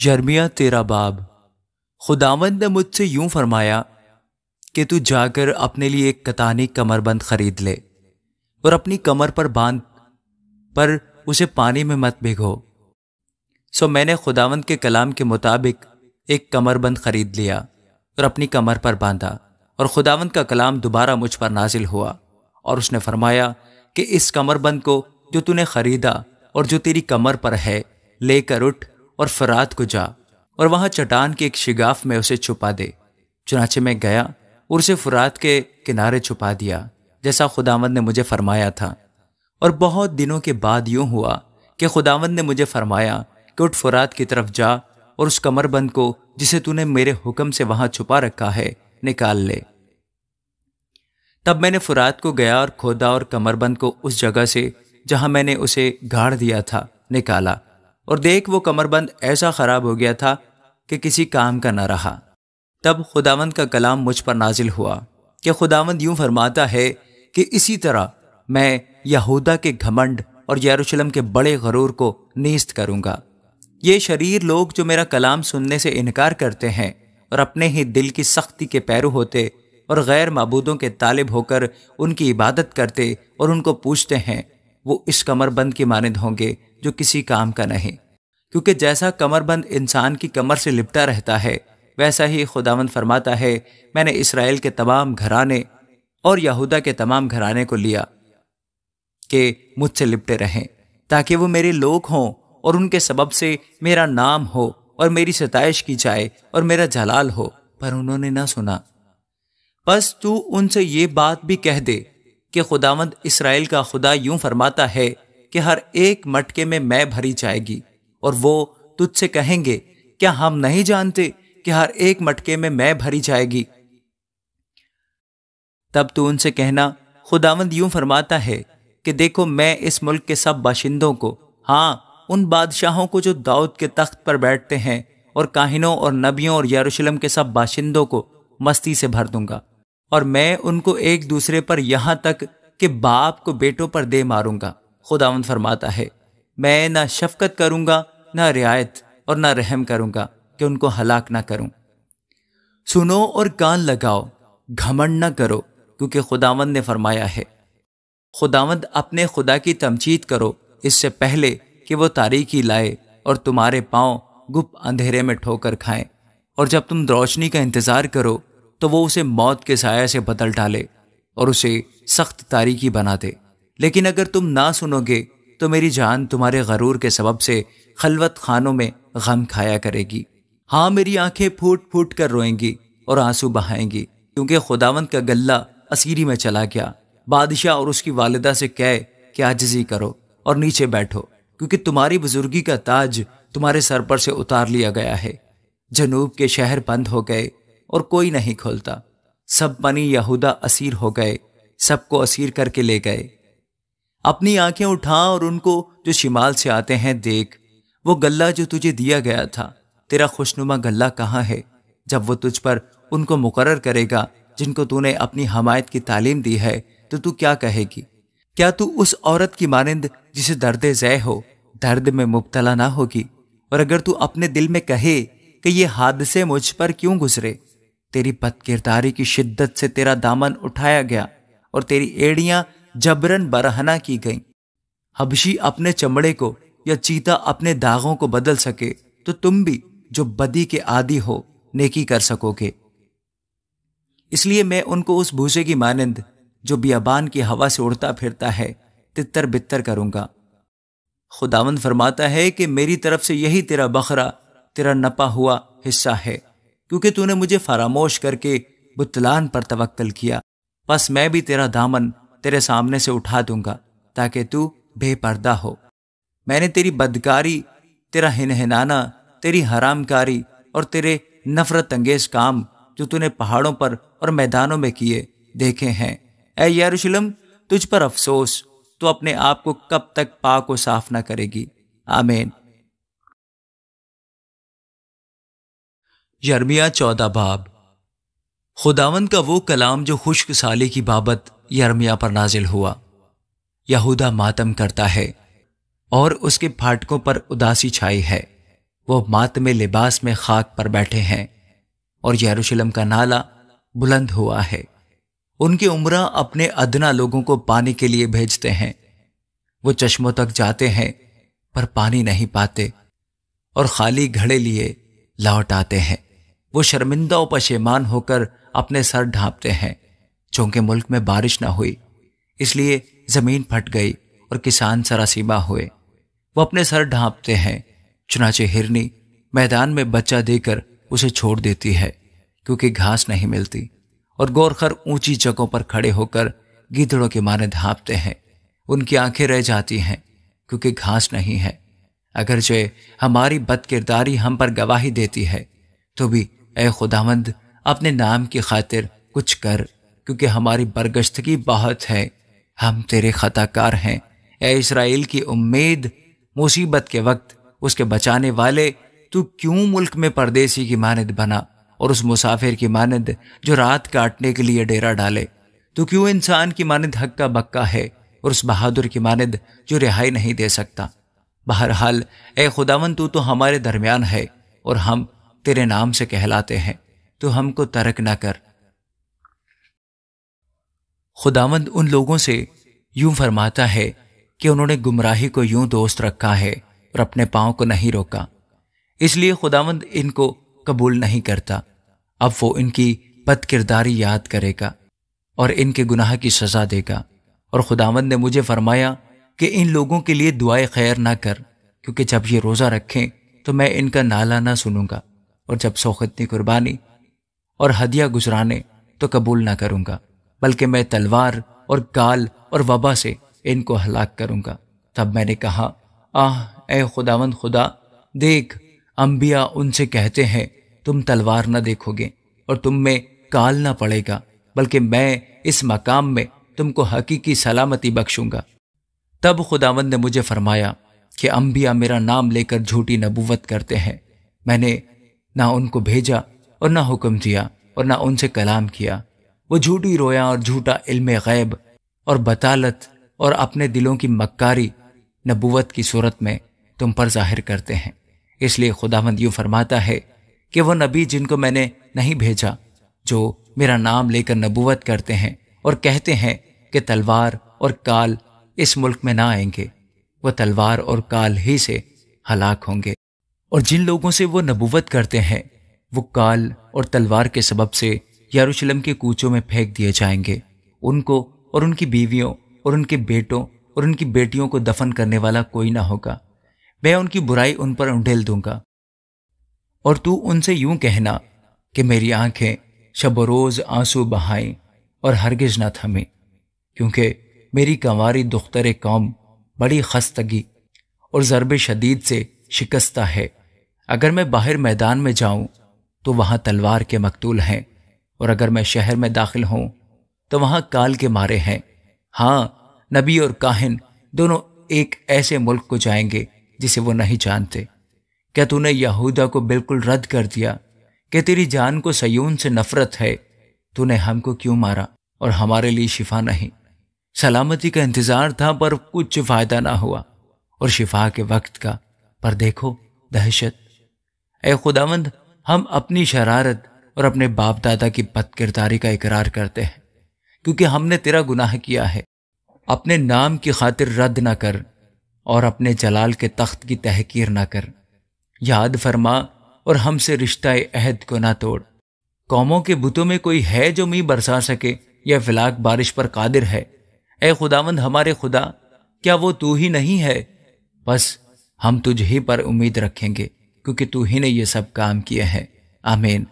जर्मिया, तेरा बाब। खुदावंद ने मुझसे यूँ फरमाया कि तू जाकर अपने लिए एक कतानी कमरबंद खरीद ले और अपनी कमर पर बाँध, पर उसे पानी में मत भिगो। सो मैंने खुदावंद के कलाम के मुताबिक एक कमरबंद खरीद लिया और अपनी कमर पर बांधा और खुदावंद का कलाम दोबारा मुझ पर नाजिल हुआ और उसने फरमाया कि इस कमरबंद को जो तूने खरीदा और जो तेरी कमर पर है, लेकर उठ और फरात को जा, और वहाँ चट्टान के एक शिगाफ में उसे छुपा दे। चुनाचे में गया, और उसे फरात के किनारे छुपा दिया, जैसा खुदावंद ने मुझे फरमाया था। और बहुत दिनों के बाद यूँ हुआ कि खुदावंद ने मुझे फरमाया कि उठ फुरात की तरफ़ जा, और उस कमरबंद को, जिसे तूने मेरे हुक्म से वहाँ छुपा रखा है, निकाल ले। तब मैंने फुरात को गया और खोदा और कमरबंद को उस जगह से, जहाँ मैंने उसे गाड़ दिया था, निकाला। और देख वो कमरबंद ऐसा खराब हो गया था कि किसी काम का न रहा। तब खुदावंद का कलाम मुझ पर नाजिल हुआ कि खुदावंद यूँ फरमाता है कि इसी तरह मैं यहूदा के घमंड और यरूशलेम के बड़े गरूर को नीस्त करूँगा। ये शरीर लोग जो मेरा कलाम सुनने से इनकार करते हैं और अपने ही दिल की सख्ती के पैरू होते और गैर मबूदों के तालिब होकर उनकी इबादत करते और उनको पूछते हैं वो इस कमरबंद की मानद होंगे जो किसी काम का नहीं। क्योंकि जैसा कमरबंद इंसान की कमर से लिपटा रहता है, वैसा ही खुदावंद फरमाता है, मैंने इसराइल के तमाम घराने और यहूदा के तमाम घराने को लिया कि मुझसे लिपटे रहें, ताकि वो मेरे लोग हों और उनके सबब से मेरा नाम हो और मेरी सताइश की जाए और मेरा जलाल हो। पर उन्होंने ना सुना। बस तू उनसे ये बात भी कह दे कि खुदावंद इसराइल का खुदा यूँ फरमाता है कि हर एक मटके में मैं भरी जाएगी और वो तुझसे कहेंगे, क्या हम नहीं जानते कि हर एक मटके में मैं भरी जाएगी? तब तू उनसे कहना, खुदावंद यूँ फरमाता है कि देखो मैं इस मुल्क के सब बाशिंदों को हाँ उन बादशाहों को जो दाऊद के तख्त पर बैठते हैं और काहिनों और नबियों और यरूशलेम के सब बाशिंदों को मस्ती से भर दूँगा। और मैं उनको एक दूसरे पर यहाँ तक कि बाप को बेटों पर दे मारूँगा। खुदावंद फरमाता है, मैं ना शफकत करूँगा, ना रियायत और ना रहम करूँगा कि उनको हलाक ना करूँ। सुनो और कान लगाओ, घमंड ना करो, क्योंकि खुदावंद ने फरमाया है, खुदावंद अपने खुदा की तमचीद करो, इससे पहले कि वो तारीखी लाए और तुम्हारे पाँव गुप अंधेरे में ठोकर खाएँ। और जब तुम रोशनी का इंतज़ार करो तो वो उसे मौत के साया से बदल डाले और उसे सख्त तारीकी बना दे लेकिन अगर तुम ना सुनोगे तो मेरी जान तुम्हारे गरूर के सबब से खलवत खानों में गम खाया करेगी। हाँ मेरी आँखें फूट फूट कर रोएँगी और आँसू बहाएँगी, क्योंकि खुदावंत का गल्ला असीरी में चला गया। बादशाह और उसकी वालदा से कह कि आजजी करो और नीचे बैठो, क्योंकि तुम्हारी बुजुर्गी का ताज तुम्हारे सर पर से उतार लिया गया है। जनूब के शहर बंद हो गए और कोई नहीं खोलता। सब बनी यहूदा असीर हो गए, सबको असीर करके ले गए। अपनी आँखें उठा और उनको जो शिमाल से आते हैं देख, वो गल्ला जो तुझे दिया गया था, तेरा खुशनुमा गल्ला कहाँ है, जब वो तुझ पर उनको मुकर करेगा, जिनको तूने अपनी हमायत की तालीम दी है तो तू क्या कहेगी? क्या तू उस औरत की मानंद जिसे दर्द जय हो, दर्द में मुबतला ना होगी? और अगर तू अपने दिल में कहे कि ये हादसे मुझ पर क्यों गुजरे? तेरी बदकिरदारी की शिद्दत से तेरा दामन उठाया गया और तेरी एड़ियाँ जबरन बरहना की गईं। हबशी अपने चमड़े को या चीता अपने दागों को बदल सके तो तुम भी जो बदी के आदि हो, नेकी कर सकोगे। इसलिए मैं उनको उस भूसे की मानंद, जो बियाबान की हवा से उड़ता फिरता है, तितर बितर करूँगा। खुदावंद फरमाता है कि मेरी तरफ़ से यही तेरा बखरा, तेरा नपा हुआ हिस्सा है। क्योंकि तूने मुझे फरामोश करके बुतलान पर तवक्ल किया। बस मैं भी तेरा दामन तेरे सामने से उठा दूँगा, ताकि तू बेपर्दा हो। मैंने तेरी बदकारी, तेरा हिनहिनाना, तेरी हरामकारी और तेरे नफरत अंगेज काम जो तूने पहाड़ों पर और मैदानों में किए, देखे हैं। ए यरूशलेम, तुझ पर अफसोस तो अपने आप को कब तक पाक व साफ़ ना करेगी। आमीन। यर्मिया चौदह बाब। खुदावन का वो कलाम जो खुश्क साले की बाबत यर्मिया पर नाजिल हुआ। यहूदा मातम करता है और उसके फाटकों पर उदासी छाई है। वो मातम लिबास में खाक पर बैठे हैं और यरूशलेम का नाला बुलंद हुआ है। उनके उम्र अपने अदना लोगों को पानी के लिए भेजते हैं। वो चश्मों तक जाते हैं, पर पानी नहीं पाते और खाली घड़े लिए लौट आते हैं। वो शर्मिंदा और पशेमान होकर अपने सर ढांपते हैं, चूँकि मुल्क में बारिश ना हुई। इसलिए ज़मीन फट गई और किसान सरासीमा हुए। वो अपने सर ढांपते हैं, चुनाचे हिरनी मैदान में बच्चा देकर उसे छोड़ देती है, क्योंकि घास नहीं मिलती, और गोरखर ऊँची जगहों पर खड़े होकर गीदड़ों के माने ढांपते हैं। उनकी आँखें रह जाती हैं, क्योंकि घास नहीं है। अगर जो हमारी बदकिरदारी हम पर गवाही देती है तो भी ए खुदावंद, अपने नाम की खातिर कुछ कर, क्योंकि हमारी बरगश्तगी बहुत है। हम तेरे खताकार हैं। ए इसराइल की उम्मीद, मुसीबत के वक्त उसके बचाने वाले, तू क्यों मुल्क में परदेसी की मानद बना और उस मुसाफिर की मानद जो रात काटने के लिए डेरा डाले? तो क्यों इंसान की मानद हक्का बक्का है और उस बहादुर की मानद जो रिहाई नहीं दे सकता? बहरहाल, ए खुदावन तू तो हमारे दरमियान है और हम तेरे नाम से कहलाते हैं तो हमको तरक ना कर। खुदावंद उन लोगों से यूँ फरमाता है कि उन्होंने गुमराही को यूँ दोस्त रखा है और अपने पाँव को नहीं रोका। इसलिए खुदावंद इनको कबूल नहीं करता। अब वो इनकी बद किरदारी याद करेगा और इनके गुनाह की सजा देगा। और खुदावंद ने मुझे फरमाया कि इन लोगों के लिए दुआए खैर ना कर, क्योंकि जब ये रोज़ा रखें तो मैं इनका नाला ना सुनूँगा। और जब सौखतनी कुर्बानी और हदिया गुजराने तो कबूल ना करूँगा, बल्कि मैं तलवार और गाल और वबा से इनको हलाक करूँगा। तब मैंने कहा, आह, ए खुदावंद खुदा, देख, अंबिया उनसे कहते हैं, तुम तलवार ना देखोगे और तुम में काल ना पड़ेगा, बल्कि मैं इस मकाम में तुमको हकीकी सलामती बख्शूँगा। तब खुदावंद ने मुझे फरमाया कि अंबिया मेरा नाम लेकर झूठी नबूवत करते हैं। मैंने ना उनको भेजा और ना हुक्म दिया और ना उनसे कलाम किया। वो झूठी रोया और झूठा इल्म गैब और बतालत और अपने दिलों की मक्कारी नबूवत की सूरत में तुम पर ज़ाहिर करते हैं। इसलिए खुदावंद यूँ फरमाता है कि वो नबी जिनको मैंने नहीं भेजा, जो मेरा नाम लेकर नबूवत करते हैं और कहते हैं कि तलवार और काल इस मुल्क में ना आएँगे, वो तलवार और काल ही से हलाक होंगे। और जिन लोगों से वो नबूवत करते हैं, वो काल और तलवार के सबब से यारूशलम के कूचों में फेंक दिए जाएँगे। उनको और उनकी बीवियों और उनके बेटों और उनकी बेटियों को दफन करने वाला कोई ना होगा। मैं उनकी बुराई उन पर उंडेल दूँगा। और तू उनसे यूँ कहना कि मेरी आँखें शब रोज आँसू बहाएँ और हरगिज ना थमें, क्योंकि मेरी कंवारी दुख्तर कौम बड़ी खस्तगी और ज़रब शदीद से शिकस्ता है। अगर मैं बाहर मैदान में जाऊँ तो वहाँ तलवार के मकतूल हैं, और अगर मैं शहर में दाखिल हूँ तो वहाँ काल के मारे हैं। हाँ, नबी और काहिन दोनों एक ऐसे मुल्क को जाएँगे, जिसे वो नहीं जानते। क्या तूने यहूदा को बिल्कुल रद्द कर दिया? कि तेरी जान को सयून से नफरत है? तूने हमको क्यों मारा, और हमारे लिए शिफा नहीं? सलामती का इंतज़ार था, पर कुछ फ़ायदा ना हुआ, और शिफा के वक्त का, पर देखो, दहशत ए खुदावंद, हम अपनी शरारत और अपने बाप दादा की बद किरदारी का इकरार करते हैं, क्योंकि हमने तेरा गुनाह किया है। अपने नाम की खातिर रद्द ना कर और अपने जलाल के तख्त की तहकीर ना कर। याद फरमा और हमसे रिश्ता अहद को ना तोड़। कौमों के बुतों में कोई है जो मी बरसा सके या फिलाक बारिश पर कादिर है? ए खुदावंद, हमारे खुदा, क्या वो तू ही नहीं है? बस हम तुझ ही पर उम्मीद रखेंगे। क्योंकि तू ही ने ये सब काम किए हैं। आमीन।